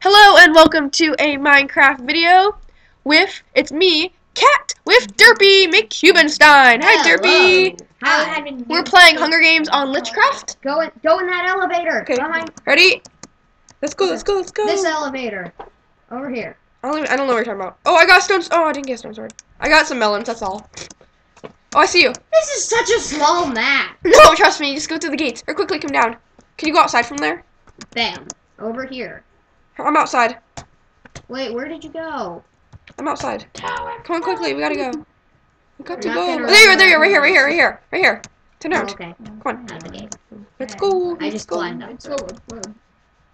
Hello and welcome to a Minecraft video with, it's me, Kat, with Derpy McCubenstein. Hi Derpy! Hi. We're playing Hunger Games on Lichcraft. Go in, go in that elevator. Okay, ready? Let's go, let's go, let's go. this elevator. Over here. I don't, even, I don't know what you're talking about. Oh, I got stones. Oh, I didn't get a stone sword. I got some melons, that's all. Oh, I see you. This is such a small map. No, trust me, just go through the gates. Or quickly come down. Can you go outside from there? Bam. Over here. I'm outside. Wait, where did you go? I'm outside. Come on quickly, we gotta go. We got to go. gonna There you are, there you are, right here, right here, right here, right here. Turn Oh, around. okay. Come on. Out of the gate. Let's go. I let's just go. climbed up. through.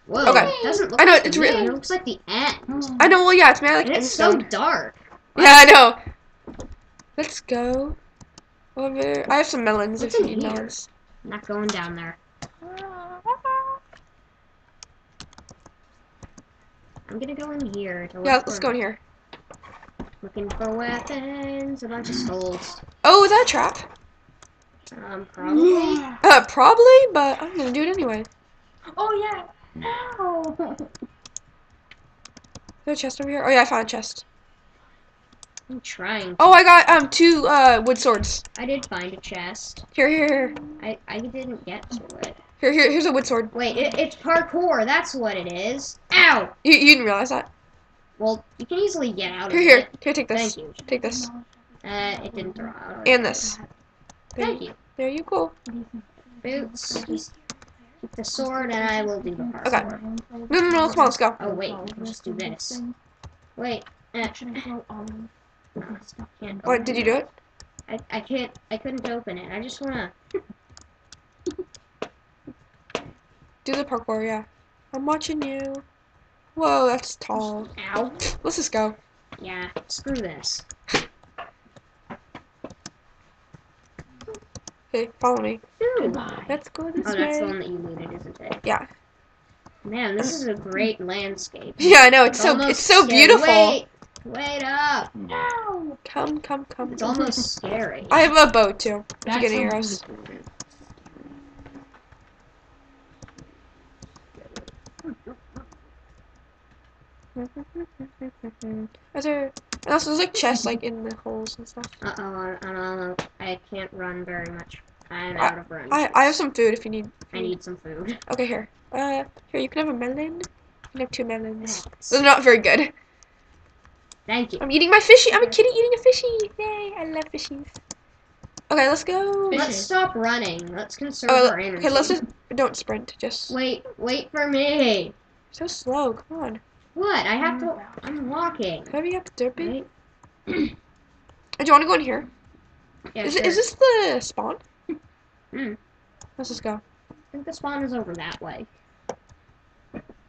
Whoa. Okay. It doesn't look I know, like it's the really- end, It looks like the end. I know, well, yeah, it's made like And it's so endstone. dark. Yeah, I know. Let's go. Over. I have some melons What's if you need here? melons. I'm not going down there. I'm gonna go in here. To look Yeah, let's go in here. Looking for weapons, a bunch of skulls. Oh, is that a trap? Um, probably. Uh, probably, but I'm gonna do it anyway. Oh yeah. No. Is there a chest over here? Oh yeah, I found a chest. I'm trying. Oh, I got um two uh wood swords. I did find a chest. Here, here, here, I I didn't get to it. here, here. Here's a wood sword. Wait, it, it's parkour. That's what it is. Ow. You, you didn't realize that? Well, you can easily get out of Here, here, it. here. Take this. Thank you. Take this. Uh, it didn't throw out. And this. Thank you. There you go. Boots. Keep the sword, and I will do the parkour. Okay. No, no, no. Come on, let's go. Oh wait, just do this. Wait. Uh, can't What? Did you do it? I, I can't. I couldn't open it. I just wanna. Do the parkour, yeah. I'm watching you. Whoa, that's tall. Ow. Let's just go. Yeah. Screw this. Hey, follow me. Ooh. Let's go this Oh, that's the way. one that you looted, isn't it? Yeah. Man, this is a great landscape. Yeah, I know. It's so it's so scary. beautiful. Wait, wait up. No. Come, come, come. It's almost scary. I have a bow too. If you That's get arrows. Is there? And also, there's like chests like in the holes and stuff. Uh oh, I, uh, I can't run very much. I'm I- out of runs. I I have some food if you need. I need some food. Okay, here. Uh, here you can have a melon. You can have two melons. They're not very good. Thank you. I'm eating my fishy. I'm a kitty eating a fishy. Yay! I love fishies. Okay, let's go. Let's stop running. Let's conserve Oh, our energy. okay, let's just don't sprint. Just Wait, wait for me. so slow. Come on. What? I have to. I'm walking. Maybe you have to derp it. Wait. Do you want to go in here? Yeah, Is sure. is this the spawn? Hmm. Let's just go. I think the spawn is over that way.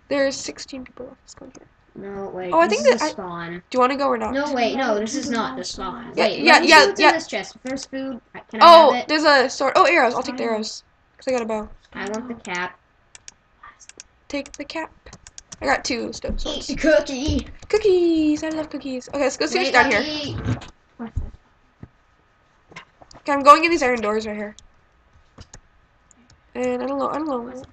There's 16 people. Let's go in here. No, wait. Oh, I this think is that the I- spawn. Do you want to go or not? No, wait, no, this is not the spawn. Yeah, wait, yeah, yeah, yeah. this chest. There's food, I- can I Oh, have it? there's a sword. Oh, arrows. I'll take the arrows. Cause I got a bow. I want the cap. Take the cap. I got two stone Eat swords. the cookie. Cookies. I love cookies. Okay, let's go see what's down here. Okay, I'm going in these iron doors right here. And I don't know. I don't know.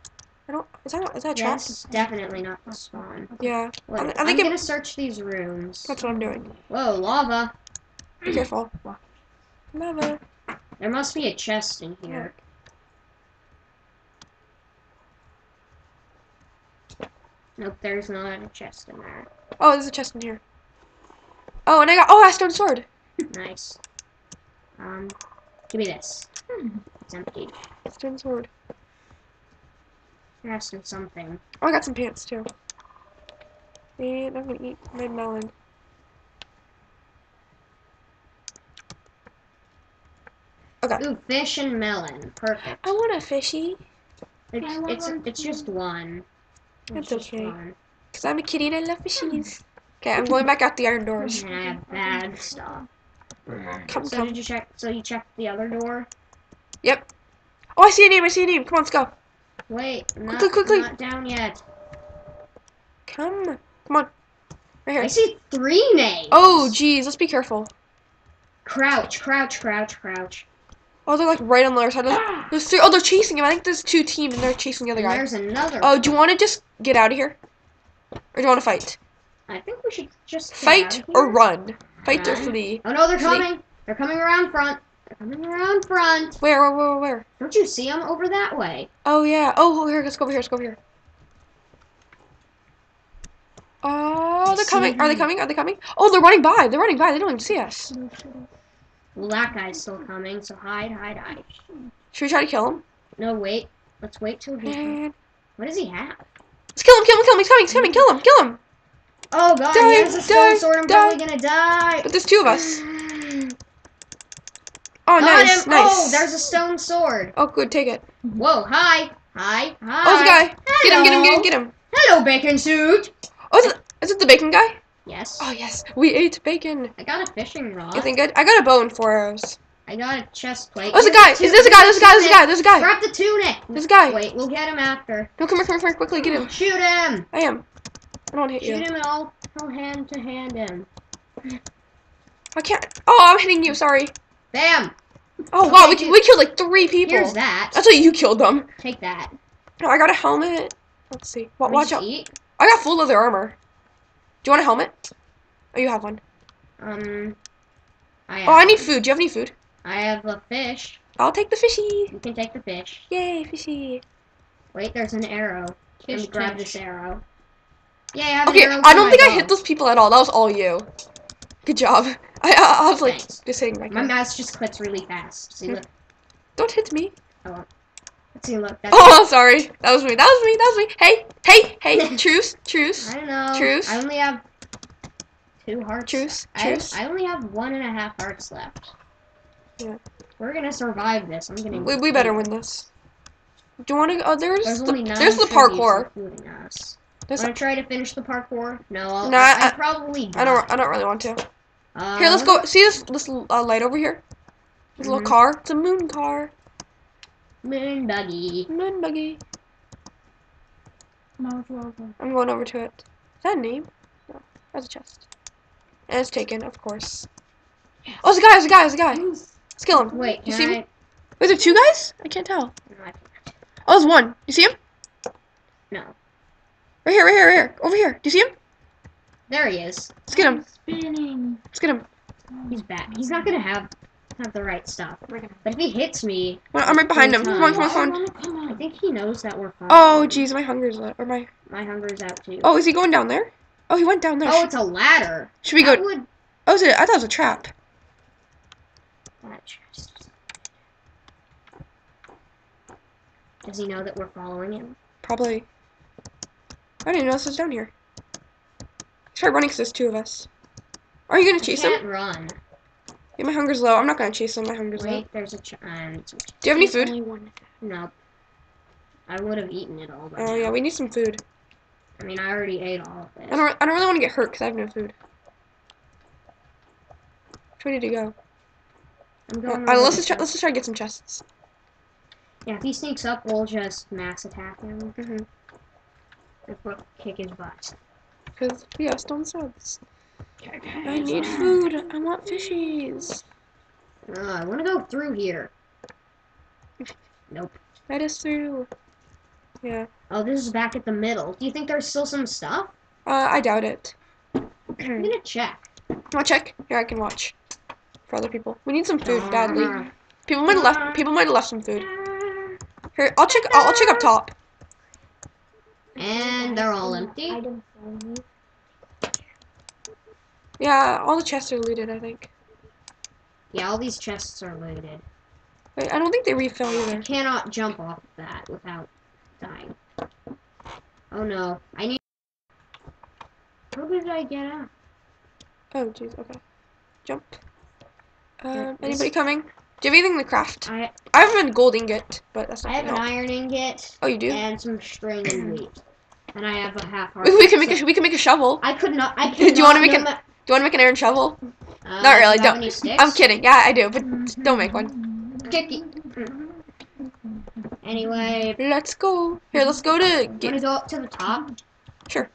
I don't. Is that is that a trap? That's definitely not the spawn. Yeah. I I'm think it- gonna search these rooms. That's what I'm doing. Whoa, lava. Be careful. Lava. There must be a chest in here. Nope, there's not a chest in there. Oh, there's a chest in here. Oh, and I got. Oh, a stone sword. Nice. Um, give me this. It's empty. Stone sword. There has to something. Oh, I got some pants too. And I'm gonna eat my melon. Ooh, fish and melon. Perfect. I want a fishy. It's I it's, it's just one. That's It's okay. one. Cause I'm a kitty and I love fishies. Okay, I'm going back out the iron doors. And bad stuff. Come, So come. did you check? So you checked the other door? Yep. Oh, I see a name. I see a name. Come on, let's go. Wait, not, Quickly, quickly. not down yet. Come. Come on. Right here. I see three names. Oh, geez. Let's be careful. Crouch, crouch, crouch, crouch. Oh, they're like right on the other side. There's, ah! there's three. Oh, they're chasing him. I think there's two teams and they're chasing the other And guy. there's another. Oh, do you want to just get out of here? Or do you want to fight? I think we should just Fight or run? Fight or flee? Oh no, they're Flee. coming. They're coming around front. They're coming around front. Where, where, where, where? Don't you see them over that way? Oh yeah. Oh, oh here. Let's go over here. Let's go over here. Oh, they're coming. Are they coming? Are they coming? Oh, they're running by. They're running by. They don't even see us. Well, that guy's still coming, so hide, hide, hide. Should we try to kill him? No, wait. Let's wait till he. What does he have? Let's kill him. Kill him. Kill him. He's coming. He's coming. Kill him. Kill him. Oh god, Die, he has a die, stone sword. I'm die. probably gonna die. But there's two of us. Oh, Got nice. him. Oh, nice. Oh, there's a stone sword. Oh, good. Take it. Whoa, hi, hi, hi. Oh, it's a guy. Get him. Get him. Get him. Get him. Hello, bacon suit. Oh, is it, is it the bacon guy? Yes. Oh yes. We ate bacon. I got a fishing rod. You think good? I got a bow and four arrows. I got a chest plate. Oh, there's a guy. there's a guy? There's a guy. There's a guy. There's a guy. Grab the tunic. There's a guy. Wait, we'll get him after. No, come here. Come here. Come here. Quickly. Get him. Shoot him. I am. I don't want hit Shoot you. Shoot him and I'll, I'll hand to hand him. I can't. Oh, I'm hitting you. Sorry. Bam. Oh wow, we, we killed like three people. Here's that. That's why you killed them. Take that. No, I got a helmet. Let's see. Me watch out. Eat. I got full leather armor. Do you want a helmet? Oh, you have one. Um. I have, Oh, I need food. Do you have any food? I have a fish. I'll take the fishy. You can take the fish. Yay, fishy. Wait, there's an arrow. Let me Fish grab fish. this arrow. Yeah, I have Okay, an arrow I don't my think I hit those people at all. That was all you. Good job. I I, I was like Thanks. just hitting my My guy. mouse just clicks really fast. See, Hmm. look. Don't hit me. Let's see, look. That's Oh, sorry. That was me. That was me. That was me. Hey, hey, hey. truce, truce, I don't know. Truce. I only have two hearts. truce, I, truce. I only have one and a half hearts left. Yeah. We're gonna survive this. I'm gonna. We, we better win this. Do you want to? Oh, there's There's the, only nine there's the parkour. There's, Wanna try to finish the parkour? No, I'll, No, I, I- probably die. I don't. I don't really want to. Uh, Here, let's go. See this this uh, light over here? This Mhm. little car. It's a moon car. Moon buggy. Moon buggy. I'm going over to it. Is that a name? No, that's a chest. And it's taken, of course. Oh, there's a guy. There's a guy. There's a guy. Let's kill him. Wait, you see I? me? Wait, there two guys? I can't tell. No, I- Oh, there's one. You see him? no. Right here. Right here. Right here. Over here. Do you see him? There he is. Let's get him. Spinning. Let's get him. He's back. He's not gonna have have the right stuff. But if he hits me, Well, I'm right behind him. Come on, come on, come on. wanna come I think he knows that we're fine. Oh, jeez, my hunger's low. Or my. My hunger's out too. Oh, is he going down there? Oh, he went down there. Oh, it's a ladder. Should we That go? would- Oh, is it? I thought it was a trap. that chest. Does he know that we're following him? Probably. I didn't even know this was down here. Try running because there's two of us. Are you gonna I chase him? can't run. Yeah, my hunger's low. I'm not gonna chase him. My hunger's low. Wait, there's a ch- um, Do you have any food? Only one. Nope. I would have eaten it all. By Oh now. yeah, we need some food. I mean, I already ate all of I it. don't. I don't really want to get hurt because I have no food. Which way did he go? I'm Uh, going. uh, let's just try. Let's just try to get some chests. Yeah, if he sneaks up, we'll just mass attack him. Mm-hmm. If we'll kick his butt. Because we have stone swords. I need food. I want fishies. Uh, I want to go through here. Nope. Let us through. Yeah. Oh, this is back at the middle. Do you think there's still some stuff? Uh, I doubt it. I'm gonna check. I'll check. Here, I can watch. For other people, we need some food Uh, badly. People might have left. People might have left some food. Here, I'll check. I'll, I'll check up top. And they're all empty. Item for me. Yeah, all the chests are looted. I think. Yeah, all these chests are looted. Wait, I don't think they refill I either. cannot jump off of that without dying. Oh no, I need. How did I get out? Oh, jeez. Okay. Jump. Um, anybody coming? Do you have anything to craft? I I have a gold ingot, but that's not I have an help. iron ingot Oh, you do? and some string and wheat, and I have a half heart. We, we can make a we can make a shovel. I could not. I Do you wanna make no an- ma- Do you want to make an iron shovel? Uh, Not really, do don't-? I'm kidding. Yeah, I do, but don't make one. Kicky. Anyway, Let's go. Here, let's go to want to go up to the top? Sure.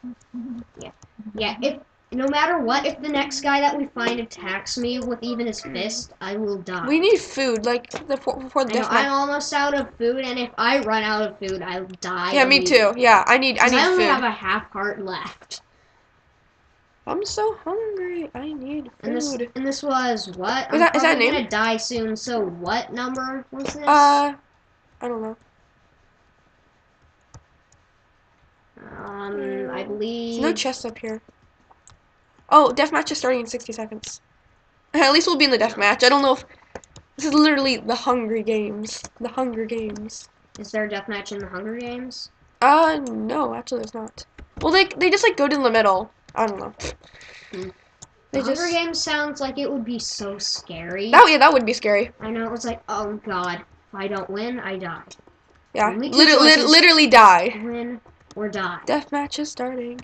Yeah. Yeah. If no matter what, if the next guy that we find attacks me with even his fist, I will die. We need food, like the before, before the I know, I'm almost out of food, and if I run out of food, I'll die. Yeah, me too. Yeah, I need I need I only food. have a half heart left. I'm so hungry. I need And this food. and this was what? Is that- is that name? gonna die soon. So what number was this? Uh, I don't know. um, I There's believe. no chests up here. Oh, deathmatch is starting in 60 seconds. At least we'll be in the deathmatch. I don't know if this is literally the Hungry Games. The Hunger Games. Is there a deathmatch in the Hunger Games? Uh, no, actually, there's not. Well, they they just like go to the middle. I don't know. Hmm. They The just Hunger Games sounds like it would be so scary. that yeah that would be scary. I know it was like, oh god, if I don't win, I die. Yeah, Only two Lit- lit- choices. literally die. Win or die. Deathmatch is starting.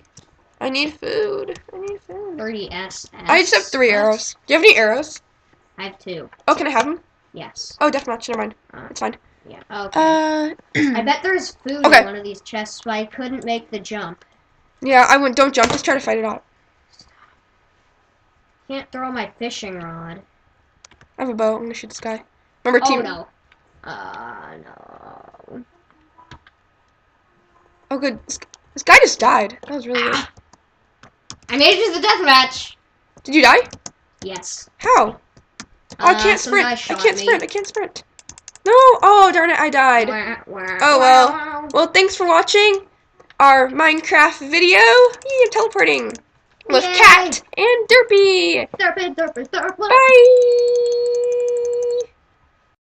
I need food. I need food. 30 S. I just have three arrows. Do you have any arrows? I have two. Oh, can I have them? Yes. Oh, deathmatch. Never mind. Uh, It's fine. Yeah. Okay. Uh, I bet there's food Okay. in one of these chests, but I couldn't make the jump. Yeah. I wouldn't. Don't jump. Just try to fight it out. Can't throw my fishing rod. I have a bow. I'm gonna shoot this guy. Remember, team. Oh no. Uh no. Oh, good. This, this guy just died. That was really good. I made it to the death match. Did you die? Yes. How? Oh, I Uh, can't sprint. I can't me. sprint. I can't sprint. No. Oh, darn it. I died. Oh, well. Well, thanks for watching our Minecraft video. I'm teleporting with Yay. Kat and Derpy. Derpy, derpy, derpy. Bye.